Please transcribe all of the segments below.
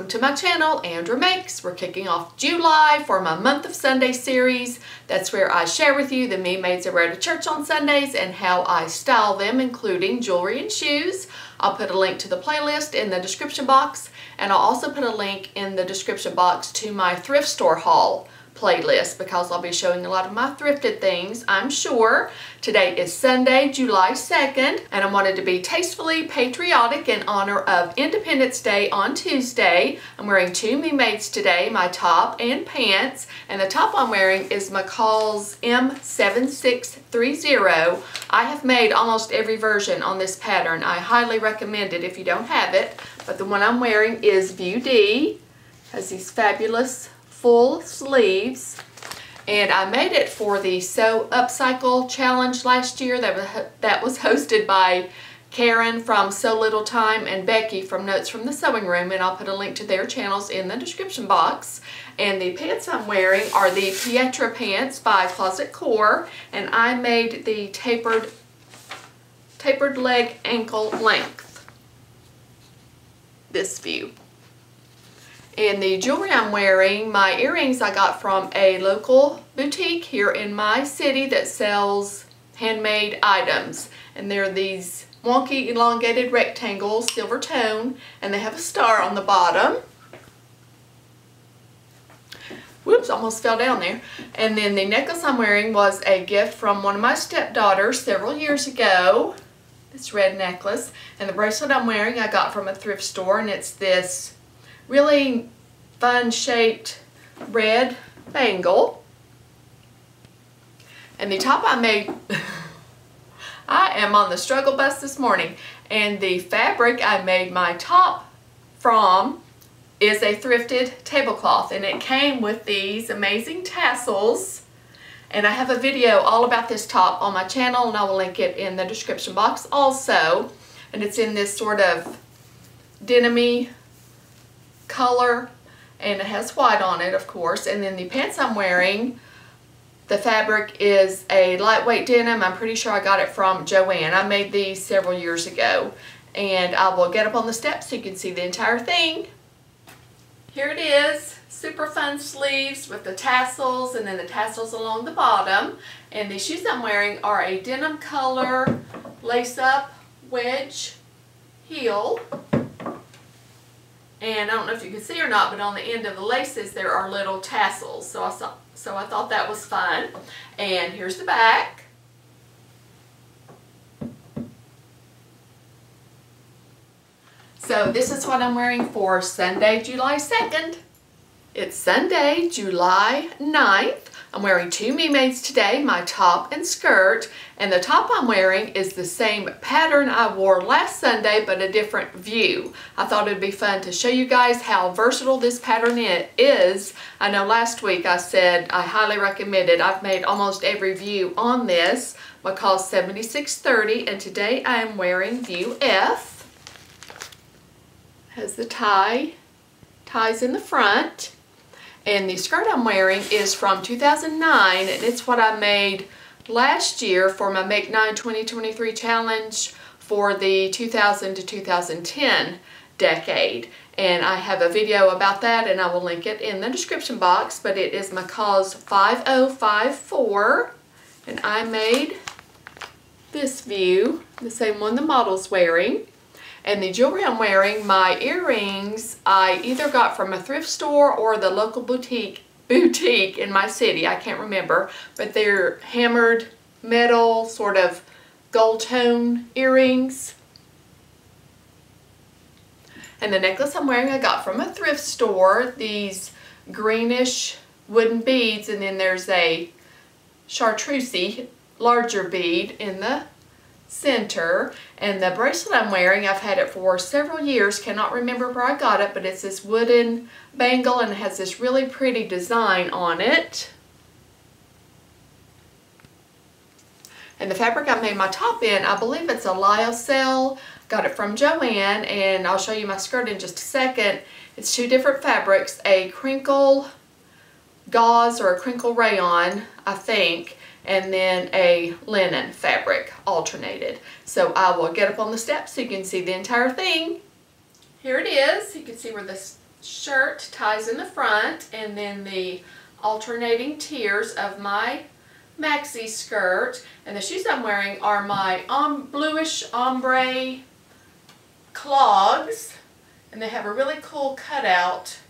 welcome to my channel, Andra Makes. We're kicking off July for my Month of Sunday series. That's where I share with you the me mades I wear to church on Sundays and how I style them, including jewelry and shoes. I'll put a link to the playlist in the description box, and I'll also put a link in the description box to my thrift store haul playlist because I'll be showing a lot of my thrifted things, I'm sure. Today is Sunday, July 2nd, and I wanted to be tastefully patriotic in honor of Independence Day on Tuesday. I'm wearing two Me Mades today, my top and pants, and the top I'm wearing is McCall's M7630. I have made almost every version on this pattern. I highly recommend it if you don't have it, but the one I'm wearing is View D. Has these fabulous full sleeves and I made it for the Sew Upcycle Challenge last year that was, that was hosted by Karen from Sew Little Time and Becky from Notes from the Sewing Room and I'll put a link to their channels in the description box. And the pants I'm wearing are the Pietra pants by Closet Core and I made the tapered tapered leg ankle length. This view. And the jewelry I'm wearing, my earrings I got from a local boutique here in my city that sells handmade items. And they're these wonky elongated rectangles, silver tone, and they have a star on the bottom. Whoops, almost fell down there. And then the necklace I'm wearing was a gift from one of my stepdaughters several years ago. This red necklace. And the bracelet I'm wearing I got from a thrift store and it's this really fun shaped red bangle. And the top I made, I am on the struggle bus this morning. And the fabric I made my top from is a thrifted tablecloth. And it came with these amazing tassels. And I have a video all about this top on my channel and I will link it in the description box also. And it's in this sort of denim color and it has white on it of course and then the pants I'm wearing the fabric is a lightweight denim. I'm pretty sure I got it from Joann. I made these several years ago and I will get up on the steps so you can see the entire thing. Here it is super fun sleeves with the tassels and then the tassels along the bottom. And the shoes I'm wearing are a denim color lace up wedge heel and I don't know if you can see or not, but on the end of the laces there are little tassels. So I, saw, so I thought that was fun. And here's the back. So this is what I'm wearing for Sunday, July 2nd. It's Sunday, July 9th. I'm wearing two Me today, my top and skirt, and the top I'm wearing is the same pattern I wore last Sunday, but a different view. I thought it'd be fun to show you guys how versatile this pattern is. I know last week I said I highly recommend it. I've made almost every view on this, McCall 7630, and today I am wearing view F. Has the tie, ties in the front. And the skirt I'm wearing is from 2009 and it's what I made last year for my Make 9 2023 challenge for the 2000 to 2010 decade. And I have a video about that and I will link it in the description box, but it is McCall's 5054 and I made this view, the same one the model's wearing. And the jewelry I'm wearing, my earrings, I either got from a thrift store or the local boutique boutique in my city. I can't remember. But they're hammered metal, sort of gold tone earrings. And the necklace I'm wearing I got from a thrift store. These greenish wooden beads and then there's a chartreuse larger bead in the center. And the bracelet I'm wearing, I've had it for several years. Cannot remember where I got it, but it's this wooden bangle and it has this really pretty design on it. And the fabric I made my top in, I believe it's a lyocell. Got it from Joann, and I'll show you my skirt in just a second. It's two different fabrics, a crinkle gauze or a crinkle rayon, I think, and then a linen fabric alternated. So I will get up on the steps so you can see the entire thing. Here it is. You can see where the shirt ties in the front and then the alternating tiers of my maxi skirt. And the shoes I'm wearing are my um, bluish ombre clogs. And they have a really cool cutout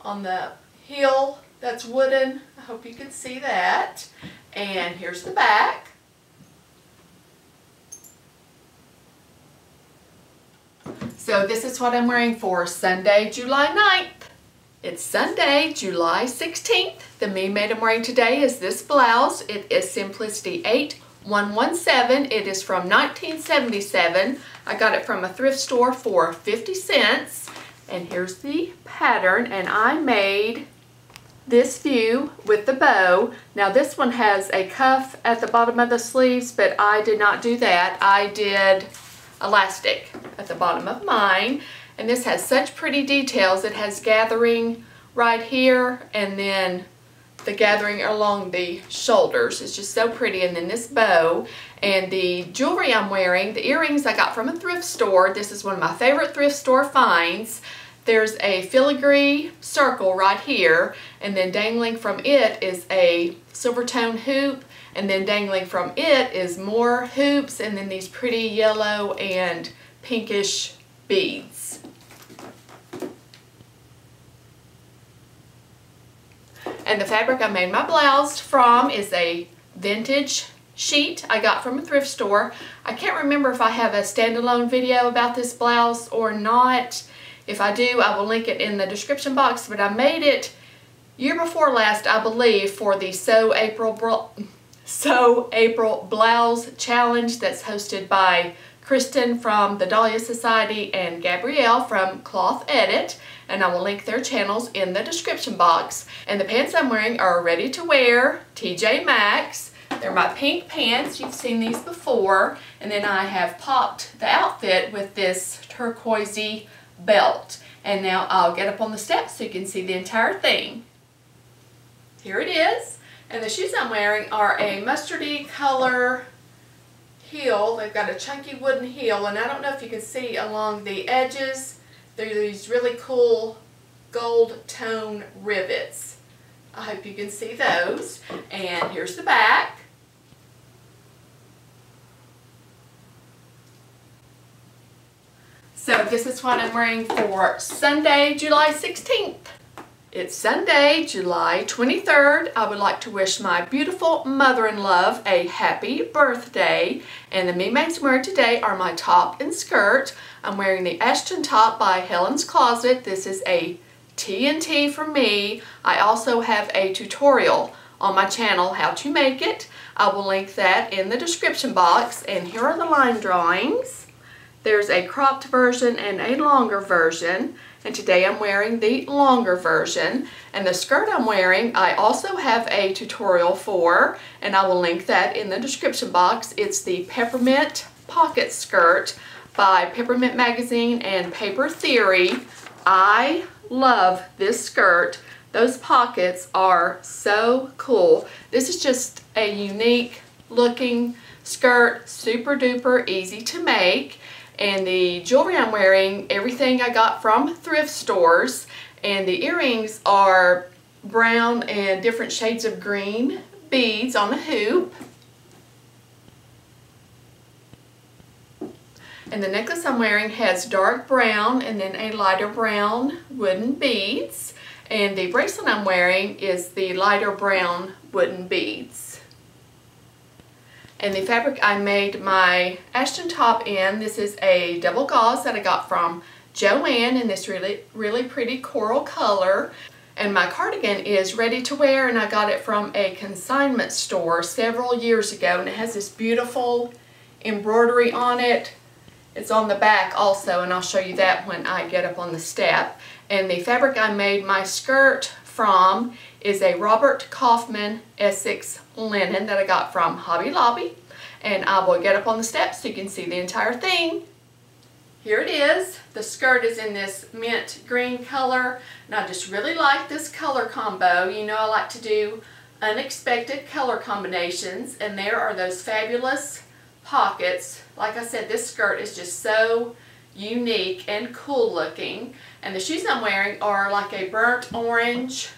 on the heel that's wooden. I hope you can see that. And here's the back. So this is what I'm wearing for Sunday, July 9th. It's Sunday, July 16th. The Me Made I'm wearing today is this blouse. It is Simplicity 8117. It is from 1977. I got it from a thrift store for 50 cents. And here's the pattern. And I made this view with the bow. Now this one has a cuff at the bottom of the sleeves, but I did not do that. I did elastic at the bottom of mine. And this has such pretty details. It has gathering right here and then the gathering along the shoulders. It's just so pretty. And then this bow and the jewelry I'm wearing, the earrings I got from a thrift store. This is one of my favorite thrift store finds. There's a filigree circle right here and then dangling from it is a silver tone hoop and then dangling from it is more hoops and then these pretty yellow and pinkish beads. And the fabric I made my blouse from is a vintage sheet I got from a thrift store. I can't remember if I have a standalone video about this blouse or not. If I do, I will link it in the description box, but I made it year before last, I believe, for the Sew April Sew April Blouse Challenge that's hosted by Kristen from the Dahlia Sewciety and Gabrielle from Cloth Edit and I will link their channels in the description box. And the pants I'm wearing are ready to wear, TJ Maxx. They're my pink pants, you've seen these before. And then I have popped the outfit with this turquoisey belt. And now I'll get up on the steps so you can see the entire thing. Here it is. And the shoes I'm wearing are a mustardy color heel. They've got a chunky wooden heel and I don't know if you can see along the edges, there are these really cool gold tone rivets. I hope you can see those. And here's the back. So this is what I'm wearing for Sunday, July 16th. It's Sunday, July 23rd. I would like to wish my beautiful mother-in-law a happy birthday. And the Me Mades wearing today are my top and skirt. I'm wearing the Ashton top by Helen's Closet. This is a TNT for me. I also have a tutorial on my channel how to make it. I will link that in the description box. And here are the line drawings. There's a cropped version and a longer version and today I'm wearing the longer version. And the skirt I'm wearing, I also have a tutorial for, and I will link that in the description box. It's the Peppermint Pocket Skirt by Peppermint Magazine and Paper Theory. I love this skirt. Those pockets are so cool. This is just a unique looking skirt, super duper easy to make. And the jewelry I'm wearing, everything I got from thrift stores. And the earrings are brown and different shades of green beads on a hoop. And the necklace I'm wearing has dark brown and then a lighter brown wooden beads. And the bracelet I'm wearing is the lighter brown wooden beads. And the fabric I made my Ashton top in, this is a double gauze that I got from Joann in this really, really pretty coral color. And my cardigan is ready to wear and I got it from a consignment store several years ago and it has this beautiful embroidery on it. It's on the back also and I'll show you that when I get up on the step. And the fabric I made my skirt from is a Robert Kaufman Essex linen that I got from Hobby Lobby. And I will get up on the steps so you can see the entire thing. Here it is. The skirt is in this mint green color. And I just really like this color combo. You know I like to do unexpected color combinations. And there are those fabulous pockets. Like I said, this skirt is just so unique and cool looking. And the shoes I'm wearing are like a burnt orange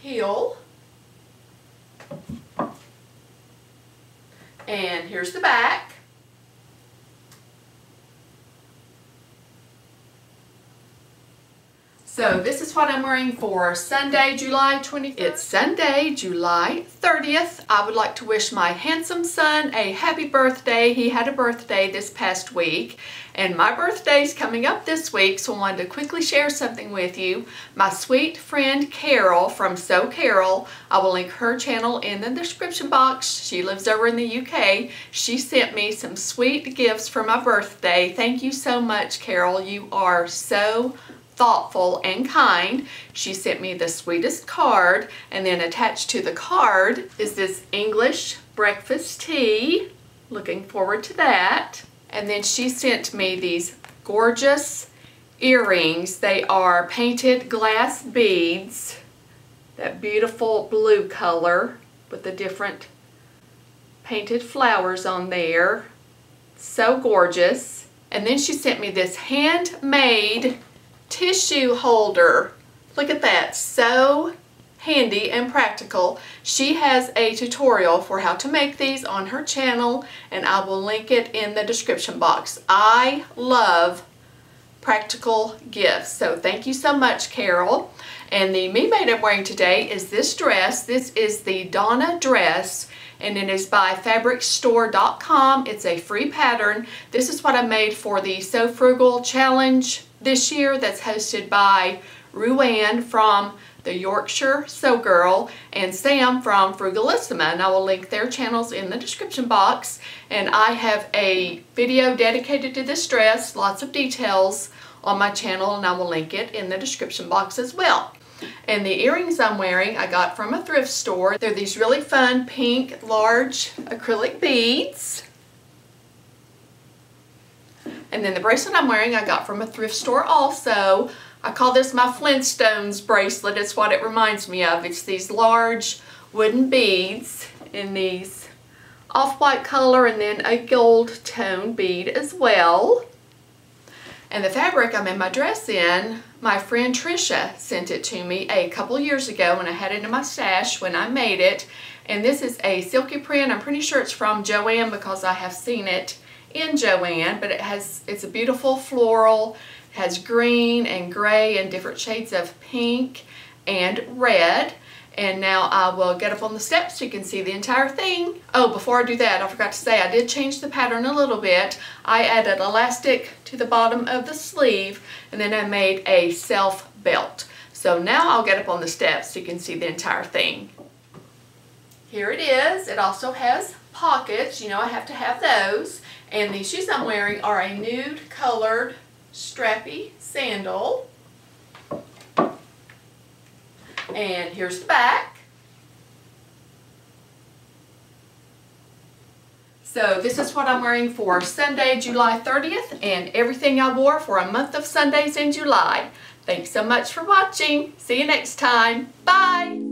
heel. And here's the back. So this is what I'm wearing for Sunday, July 25th. It's Sunday, July 30th. I would like to wish my handsome son a happy birthday. He had a birthday this past week and my birthday's coming up this week so I wanted to quickly share something with you. My sweet friend Carole from So Carole, I will link her channel in the description box. She lives over in the UK. She sent me some sweet gifts for my birthday. Thank you so much Carole. You are so thoughtful and kind. She sent me the sweetest card and then attached to the card is this English breakfast tea. Looking forward to that. And then she sent me these gorgeous earrings. They are painted glass beads. That beautiful blue color with the different painted flowers on there. So gorgeous. And then she sent me this handmade tissue holder. Look at that, so handy and practical. She has a tutorial for how to make these on her channel and I will link it in the description box. I love practical gifts. So thank you so much, Carole. And the Me Made I'm wearing today is this dress. This is the Donna dress and it is by fabricstore.com. It's a free pattern. This is what I made for the Sew Frugal Challenge this year that's hosted by Ruann from the Yorkshire Sew Girl and Sam from Frugalisama and I will link their channels in the description box and I have a video dedicated to this dress, lots of details on my channel and I will link it in the description box as well. And the earrings I'm wearing I got from a thrift store. They're these really fun pink large acrylic beads. And then the bracelet I'm wearing I got from a thrift store also. I call this my Flintstones bracelet. It's what it reminds me of. It's these large wooden beads in these off-white color and then a gold tone bead as well. And the fabric I'm in my dress in, my friend Trisha sent it to me a couple years ago when I had it in my stash when I made it. And this is a silky print. I'm pretty sure it's from Joann because I have seen it in Joann, but it has it's a beautiful floral, has green and gray and different shades of pink and red. And now I will get up on the steps so you can see the entire thing. Oh, before I do that, I forgot to say I did change the pattern a little bit. I added elastic to the bottom of the sleeve and then I made a self belt. So now I'll get up on the steps so you can see the entire thing. Here it is. It also has pockets. You know I have to have those. And these shoes I'm wearing are a nude colored strappy sandal. And here's the back. So this is what I'm wearing for Sunday, July 30th, and everything I wore for a month of Sundays in July. Thanks so much for watching. See you next time. Bye.